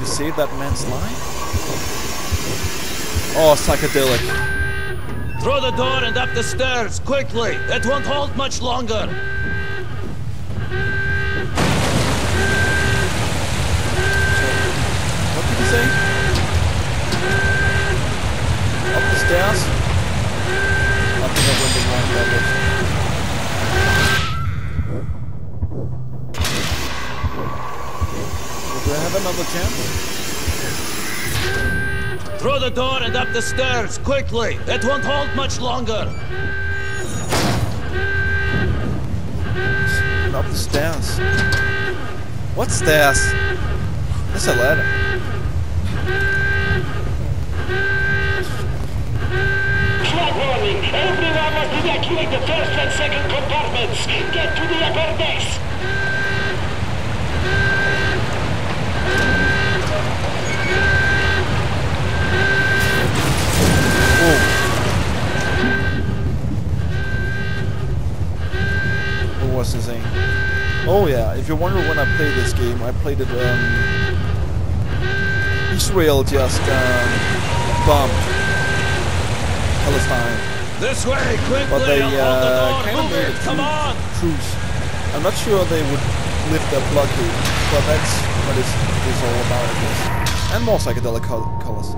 You saved that man's life? Oh, psychedelic. Through the door and up the stairs, quickly! It won't hold much longer! What did you say? Up the stairs? I think I went the wrong direction. Do I have another chance? Through the door and up the stairs, quickly! It won't hold much longer! And up the stairs. What stairs? There's a ladder. Flag warning! Everyone must evacuate the first and second compartments! Get to the upper decks! Oh yeah, if you're wondering when I played this game, I played it, um... Israel just, um... bombed Palestine. This way, quickly! But they, uh, the kind of made it Come on! truce. I'm not sure they would lift that blockade, but that's what it's, it's all about, I guess. And more psychedelic col colors.